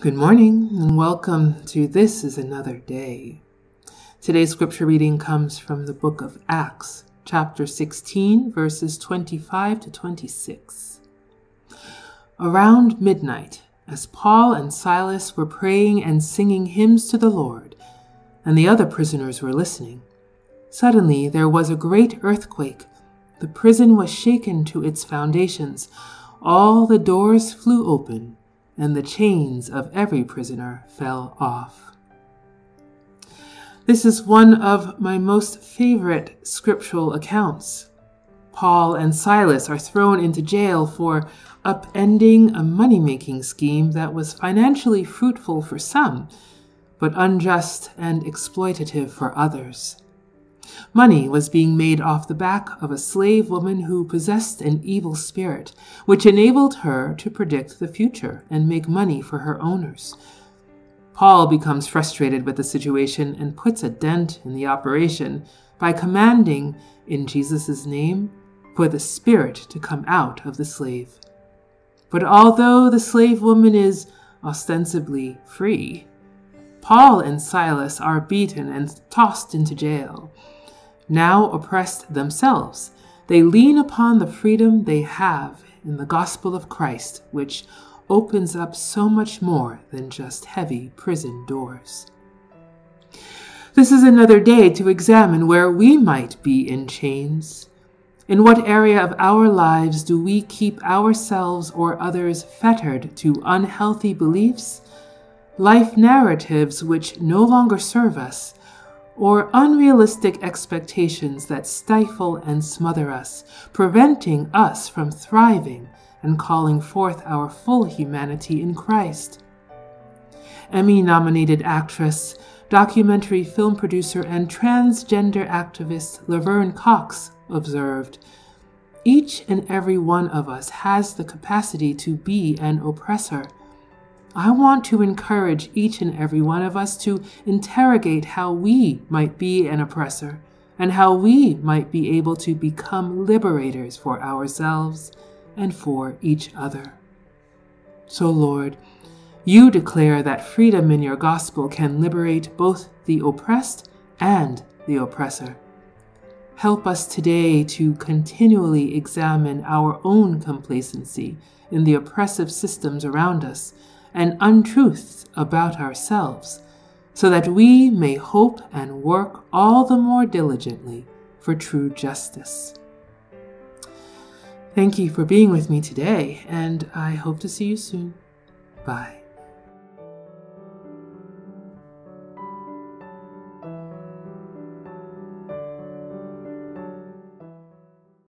Good morning and welcome to This is Another Day. Today's scripture reading comes from the book of Acts, chapter 16, verses 25 to 26. Around midnight, as Paul and Silas were praying and singing hymns to the Lord, and the other prisoners were listening, suddenly there was a great earthquake. The prison was shaken to its foundations. All the doors flew open and the chains of every prisoner fell off. This is one of my most favorite scriptural accounts. Paul and Silas are thrown into jail for upending a money making scheme that was financially fruitful for some, but unjust and exploitative for others. Money was being made off the back of a slave woman who possessed an evil spirit, which enabled her to predict the future and make money for her owners. Paul becomes frustrated with the situation and puts a dent in the operation by commanding, in Jesus' name, for the spirit to come out of the slave. But although the slave woman is ostensibly free, Paul and Silas are beaten and tossed into jail now oppressed themselves, they lean upon the freedom they have in the gospel of Christ, which opens up so much more than just heavy prison doors. This is another day to examine where we might be in chains. In what area of our lives do we keep ourselves or others fettered to unhealthy beliefs, life narratives which no longer serve us, or unrealistic expectations that stifle and smother us, preventing us from thriving and calling forth our full humanity in Christ. Emmy nominated actress, documentary film producer, and transgender activist Laverne Cox observed Each and every one of us has the capacity to be an oppressor I want to encourage each and every one of us to interrogate how we might be an oppressor and how we might be able to become liberators for ourselves and for each other. So, Lord, you declare that freedom in your gospel can liberate both the oppressed and the oppressor. Help us today to continually examine our own complacency in the oppressive systems around us and untruths about ourselves, so that we may hope and work all the more diligently for true justice. Thank you for being with me today, and I hope to see you soon. Bye.